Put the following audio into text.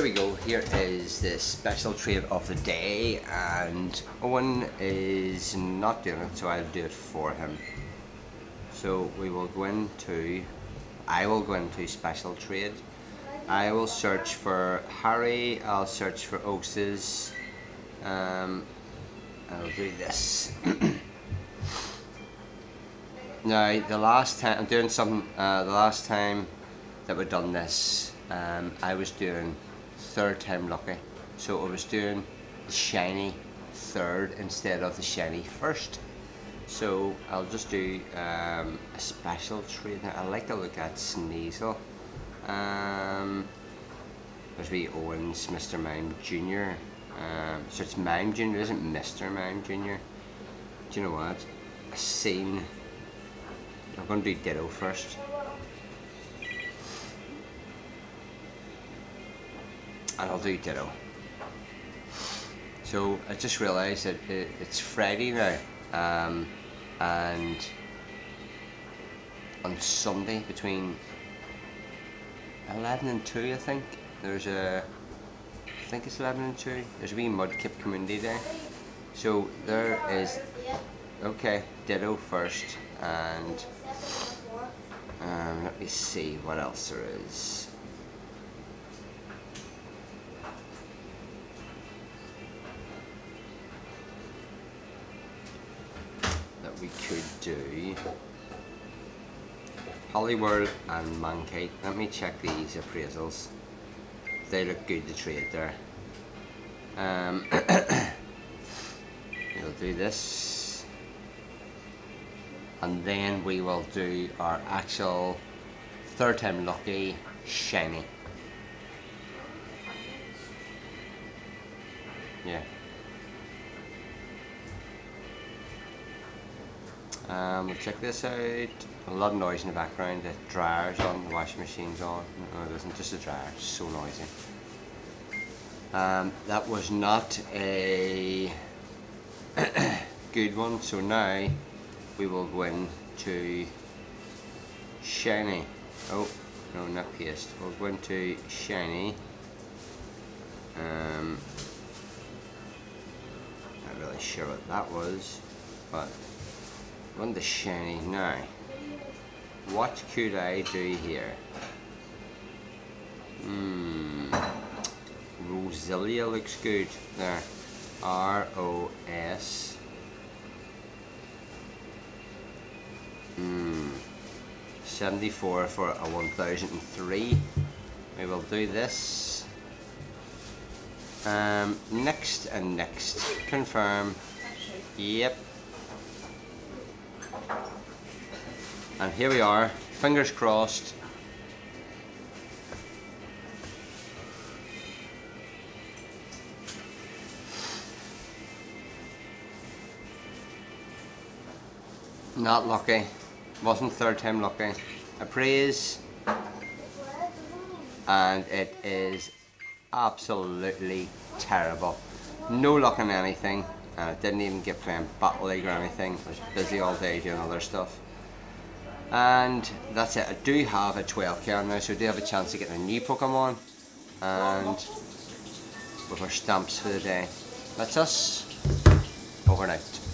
Here we go, here is the special trade of the day and Owen is not doing it so I'll do it for him. So we will go into, I will go into special trade. I will search for Harry, I'll search for Oaks's, um, I'll do this. now the last time, I'm doing something, uh, the last time that we've done this, um, I was doing third time lucky. So I was doing the shiny third instead of the shiny first. So I'll just do um, a special trade. I like to look at Sneasel. Um, there's wee Owens, Mr. Mime Jr. Um, so it's Mime Jr. isn't Mr. Mime Jr. Do you know what? A scene. I'm going to do Ditto first. And I'll do ditto. So I just realised that it, it's Friday now um, and on Sunday between 11 and 2 I think there's a I think it's 11 and 2 there's a wee Mudkip community day so there is okay ditto first and um, let me see what else there is we could do Poliwhirl and Mankey. Let me check these appraisals. They look good to trade there. Um, we'll do this. And then we will do our actual third time lucky shiny. Yeah. Um, we'll check this out. A lot of noise in the background. The dryer's on, the washing machine's on. No, it isn't just the dryer. So noisy. Um, that was not a good one. So now we will go into shiny. Oh, no, not paste. We'll go into shiny. Um, not really sure what that was, but The shiny no. What could I do here? Hmm. Roselia looks good there. R O S. Hmm. 74 for a 1003. We will do this. Um, next and next. Confirm. Yep. And here we are, fingers crossed. Not lucky. Wasn't third time lucky. Appraise. And it is absolutely terrible. No luck in anything. Uh, didn't even get playing Battle League or anything. I was busy all day doing other stuff. And that's it. I do have a 12k now, so I do have a chance to get a new Pokemon. And with our stamps for the day. That's us. Overnight.